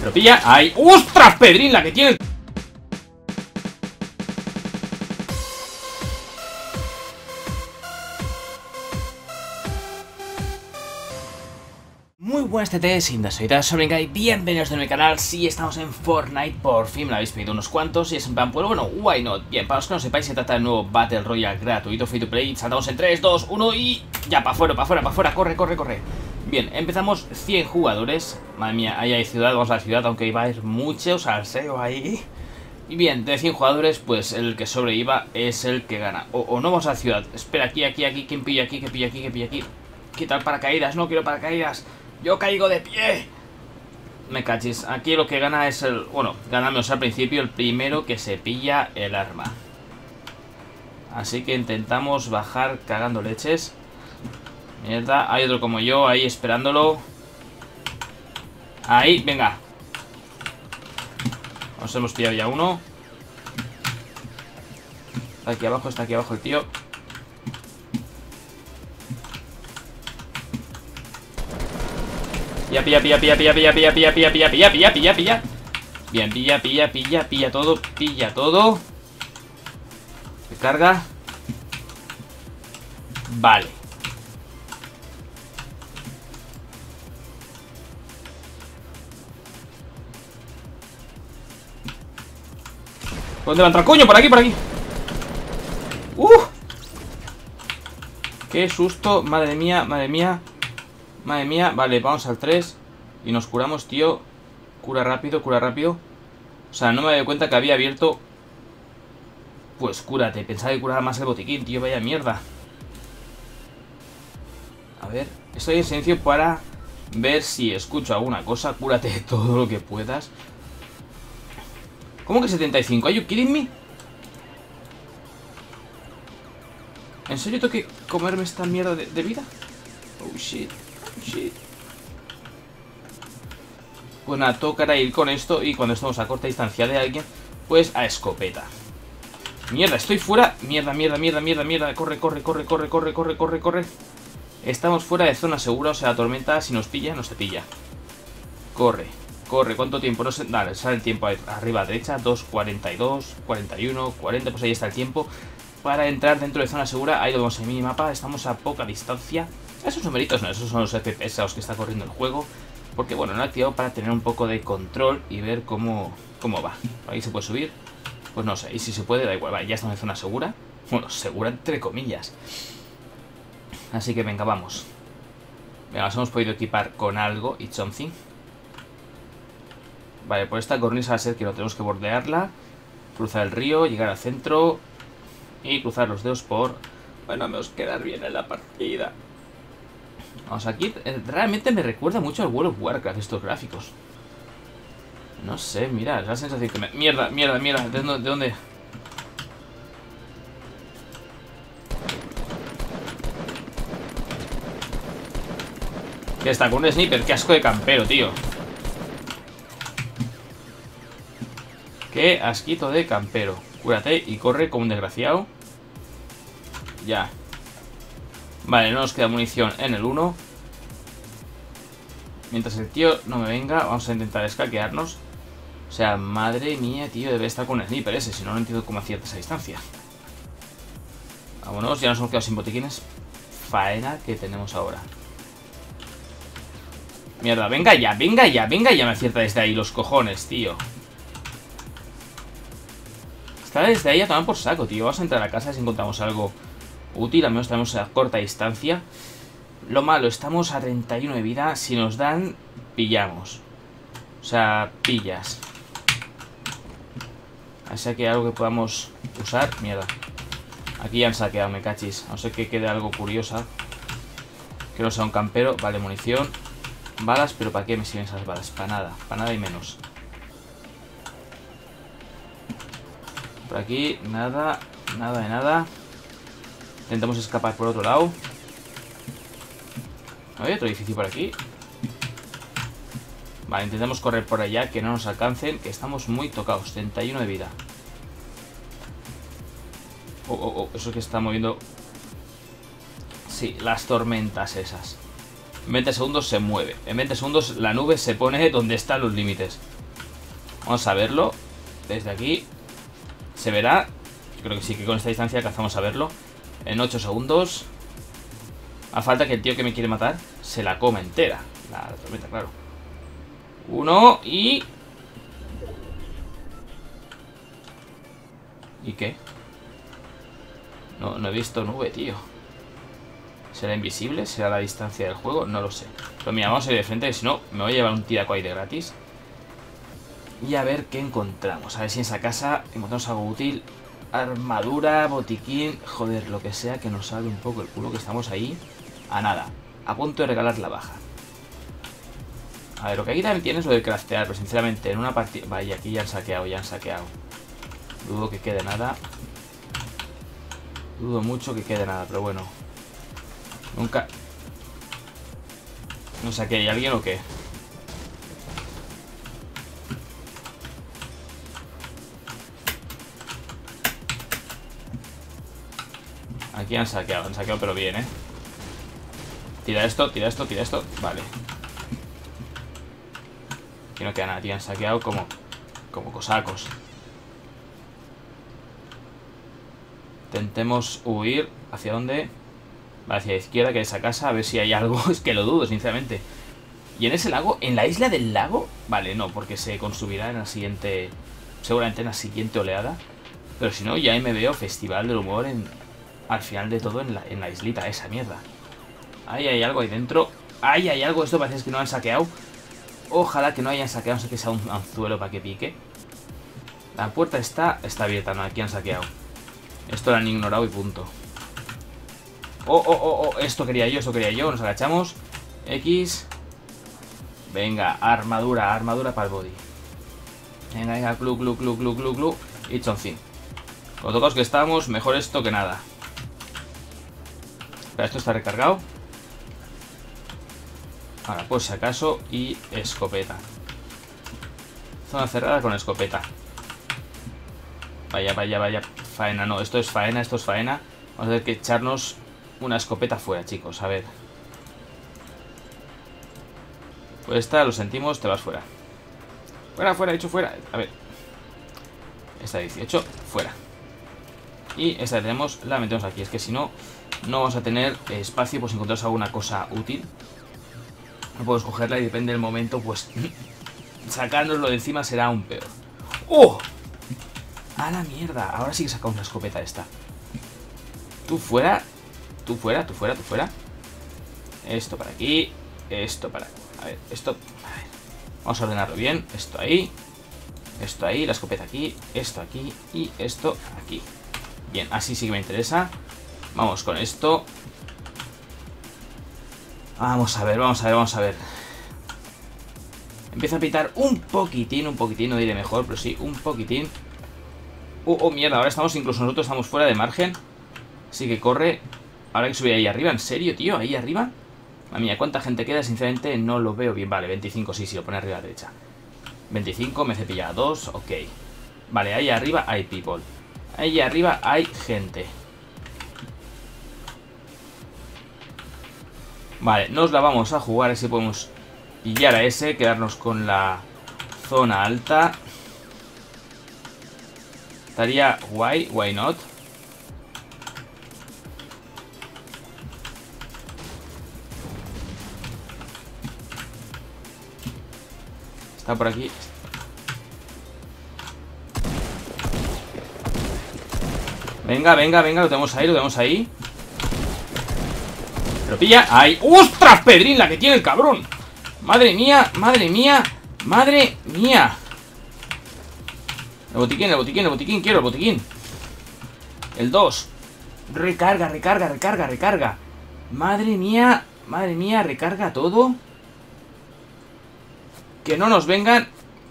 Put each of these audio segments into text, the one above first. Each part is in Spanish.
Pero pilla, ahí. ¡Ostras, Pedrín! La que tiene Muy buenas TTs, Indasoidas, soy y bienvenidos de mi canal, si estamos en Fortnite, por fin me lo habéis pedido unos cuantos y es en plan, pues bueno, why not, bien, para los que no sepáis se trata del nuevo Battle Royale gratuito, free to play, saltamos en 3, 2, 1 y ya, para afuera, para afuera, para afuera, corre, corre, corre Bien, empezamos 100 jugadores, madre mía, ahí hay ciudad, vamos a la ciudad, aunque iba a ir muchos al SEO ahí y bien, de 100 jugadores, pues el que sobreviva es el que gana. O, no vamos a la ciudad. Espera, aquí, aquí, aquí. ¿Quién pilla aquí? ¿Quién pilla aquí? ¿Quién pilla aquí? Quita el paracaídas. No quiero paracaídas. ¡Yo caigo de pie! Me cachis. Aquí lo que gana es el... Bueno, ganamos al principio el primero que se pilla el arma. Así que intentamos bajar cagando leches. Mierda, hay otro como yo ahí esperándolo. Ahí, venga. Nos hemos pillado ya uno. Está aquí abajo, está aquí abajo el tío. Pilla, pilla, pilla, pilla, pilla, pilla, pilla, pilla, pilla, pilla, pilla, pilla, pilla, pilla. Bien, pilla, pilla, pilla, pilla todo, pilla todo. Se carga. Vale. ¿Dónde va a entrar? ¡Coño! Por aquí, por aquí. ¡Uh! ¡Qué susto! Madre mía, madre mía. Madre mía, vale, vamos al 3 Y nos curamos, tío Cura rápido, cura rápido O sea, no me había cuenta que había abierto Pues cúrate Pensaba que curaba más el botiquín, tío, vaya mierda A ver Estoy en silencio para ver si escucho alguna cosa Cúrate todo lo que puedas ¿Cómo que 75? ¿Are you kidding me? ¿En serio tengo que comerme esta mierda de vida? Oh shit pues nada, tocará ir con esto y cuando estemos a corta distancia de alguien, pues a escopeta. Mierda, estoy fuera. Mierda, mierda, mierda, mierda, mierda. Corre, corre, corre, corre, corre, corre, corre, corre. Estamos fuera de zona segura, o sea, la tormenta si nos pilla, nos te pilla. Corre, corre. ¿Cuánto tiempo? No sé. Dale, sale el tiempo arriba a derecha. 2.42, 41, 40, pues ahí está el tiempo. Para entrar dentro de zona segura, ahí lo vemos en mi mapa. Estamos a poca distancia. Esos numeritos no, esos son los FPS a los que está corriendo el juego. Porque bueno, lo he activado para tener un poco de control y ver cómo, cómo va. Ahí se puede subir. Pues no sé, y si se puede, da igual. Vale, ya estamos en zona segura. Bueno, segura entre comillas. Así que venga, vamos. Venga, nos hemos podido equipar con algo, y something. Vale, por esta cornisa va a ser que no tenemos que bordearla. Cruzar el río, llegar al centro. Y cruzar los dedos por... Bueno, me os quedar bien en la partida. Vamos, aquí eh, realmente me recuerda mucho al World of Warcraft estos gráficos. No sé, mira, la sensación que me... Mierda, mierda, mierda, ¿de dónde? De dónde? ¿Qué está? Con un sniper, qué asco de campero, tío Qué asquito de campero Cúrate y corre como un desgraciado Ya Vale, no nos queda munición en el 1. Mientras el tío no me venga, vamos a intentar escaquearnos. O sea, madre mía, tío, debe estar con el sniper ese, si no, no entiendo cómo hacía esa distancia. Vámonos, ya nos hemos quedado sin botiquines. Faena que tenemos ahora. Mierda, venga ya, venga ya, venga ya me acierta desde ahí los cojones, tío. Está desde ahí a tomar por saco, tío. Vamos a entrar a casa si encontramos algo útil, al menos tenemos a corta distancia. Lo malo, estamos a 31 de vida, si nos dan, pillamos. O sea, pillas. Así que algo que podamos usar, mierda. Aquí ya han saqueado, me cachis. No sé que quede algo curiosa. Que no sea un campero. Vale, munición. Balas, pero ¿para qué me sirven esas balas? Para nada, para nada y menos. Por aquí, nada, nada de nada. Intentamos escapar por otro lado. Hay otro edificio por aquí. Vale, intentemos correr por allá, que no nos alcancen, que estamos muy tocados. 31 de vida. Oh, oh, oh, eso que está moviendo... Sí, las tormentas esas. En 20 segundos se mueve. En 20 segundos la nube se pone donde están los límites. Vamos a verlo. Desde aquí. Se verá. Yo creo que sí, que con esta distancia alcanzamos a verlo. En 8 segundos. A falta que el tío que me quiere matar se la coma entera. La tormenta, claro. Uno y... ¿Y qué? No, no he visto nube, tío. ¿Será invisible? ¿Será la distancia del juego? No lo sé. Pero mira, vamos a ir de frente, si no, me voy a llevar un tiraco ahí de gratis. Y a ver qué encontramos. A ver si en esa casa encontramos algo útil. Armadura, botiquín, joder, lo que sea que nos salve un poco el culo que estamos ahí. A nada. A punto de regalar la baja. A ver, lo que aquí también tienes lo de craftear, pero sinceramente en una partida... Vaya, aquí ya han saqueado, ya han saqueado. Dudo que quede nada. Dudo mucho que quede nada, pero bueno. Nunca... No sé, ¿hay alguien o qué? Aquí han saqueado, han saqueado pero bien, ¿eh? Tira esto, tira esto, tira esto. Vale. Aquí no queda nada, tío. Han saqueado como, como cosacos. Intentemos huir. ¿Hacia dónde? hacia la izquierda, que esa casa. A ver si hay algo. Es que lo dudo, sinceramente. ¿Y en ese lago? ¿En la isla del lago? Vale, no, porque se consumirá en la siguiente Seguramente en la siguiente oleada. Pero si no, ya me veo Festival del Humor en, al final de todo en la, en la islita esa mierda Ahí hay algo ahí dentro. Ahí hay algo. Esto parece que no han saqueado. Ojalá que no hayan saqueado. No sé que sea un anzuelo para que pique. La puerta está, está abierta. No, aquí han saqueado. Esto lo han ignorado y punto. Oh, oh, oh, oh. Esto quería yo, esto quería yo. Nos agachamos. X. Venga, armadura, armadura para el body. Venga, venga, glu, glu, glu, glu, glu, glu. Y fin. Con todos que estamos, mejor esto que nada. Esto está recargado. Ahora, pues si acaso, y escopeta. Zona cerrada con escopeta. Vaya, vaya, vaya. Faena, no, esto es faena, esto es faena. Vamos a tener que echarnos una escopeta fuera, chicos. A ver. Pues esta, lo sentimos, te vas fuera. Fuera, fuera, hecho fuera. A ver. Esta 18, fuera. Y esta tenemos, la metemos aquí. Es que si no, no vamos a tener espacio por si encontramos alguna cosa útil. No puedo escogerla y depende del momento, pues sacárnoslo de encima será aún peor. ¡Oh! ¡A la mierda! Ahora sí que sacamos una escopeta esta. Tú fuera, tú fuera, tú fuera, tú fuera. Esto para aquí, esto para... A ver, esto... Vamos a ordenarlo bien. Esto ahí, esto ahí, la escopeta aquí, esto aquí y esto aquí. Bien, así sí que me interesa. Vamos con esto. Vamos a ver, vamos a ver, vamos a ver. Empieza a pitar un poquitín, un poquitín, no diré mejor, pero sí, un poquitín. Oh, oh, mierda, ahora estamos, incluso nosotros estamos fuera de margen. Así que corre. Ahora hay que subir ahí arriba, ¿en serio, tío? ¿Ahí arriba? Madre ¿cuánta gente queda? Sinceramente no lo veo bien. Vale, 25, sí, sí, lo pone arriba a la derecha. 25, me cepilla 2, ok. Vale, ahí arriba hay people. Ahí arriba hay gente. Vale, nos la vamos a jugar, así podemos pillar a ese, quedarnos con la zona alta. Estaría guay, why not. Está por aquí. Venga, venga, venga, lo tenemos ahí, lo tenemos ahí. Pero pilla, ahí ¡Ostras, Pedrín, la que tiene el cabrón! Madre mía, madre mía Madre mía. El botiquín, el botiquín, el botiquín Quiero el botiquín. El 2 Recarga, recarga, recarga, recarga. Madre mía, madre mía Recarga todo. Que no nos vengan.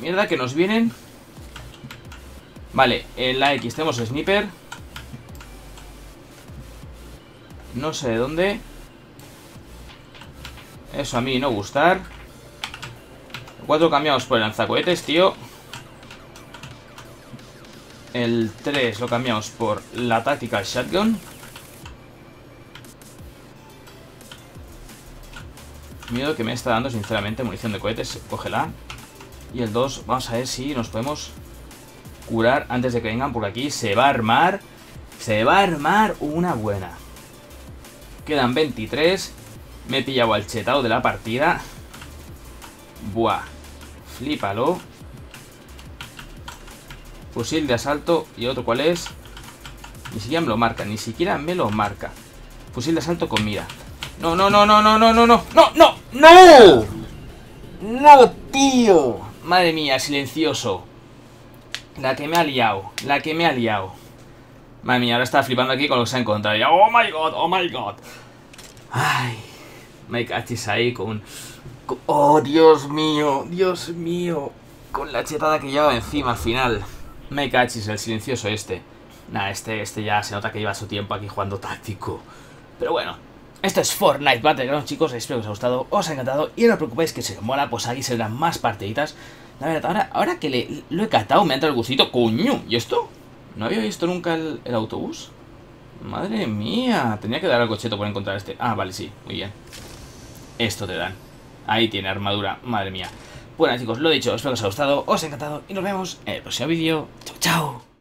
Mierda, que nos vienen. Vale, en la X tenemos sniper. No sé de dónde eso a mí no gustar. 4 cambiamos por el lanzacohetes, tío. El 3 lo cambiamos por la táctica shotgun. miedo que me está dando, sinceramente, munición de cohetes. Cógela. Y el 2, vamos a ver si nos podemos curar antes de que vengan, porque aquí se va a armar, se va a armar una buena. Quedan 23. Me he pillado al chetado de la partida. Buah. Flípalo. Fusil de asalto. ¿Y otro cuál es? Ni siquiera me lo marca. Ni siquiera me lo marca. Fusil de asalto con mira. No, no, no, no, no, no, no, no. No, no, no. No, tío. Madre mía, silencioso. La que me ha liado. La que me ha liado. Madre mía, ahora está flipando aquí con lo que se ha encontrado. oh my god, oh my god. Ay. Me cachis ahí con, Oh, Dios mío, Dios mío. Con la chetada que lleva encima al final. Me cachis, el silencioso este. Nah, este, este ya se nota que lleva su tiempo aquí jugando táctico. Pero bueno, esto es Fortnite Battlegrounds, chicos. Espero que os haya gustado, os ha encantado. Y no os preocupéis que si os mola, pues aquí serán más partiditas. La verdad, ahora, ahora que le, lo he catado, me ha entrado el gustito. ¡Coño! ¿Y esto? ¿No había visto nunca el, el autobús? Madre mía, tenía que dar al cocheto por encontrar este. Ah, vale, sí, muy bien. Esto te dan. Ahí tiene armadura, madre mía. Bueno chicos, lo dicho, espero que os haya gustado, os ha encantado y nos vemos en el próximo vídeo. Chao, chao.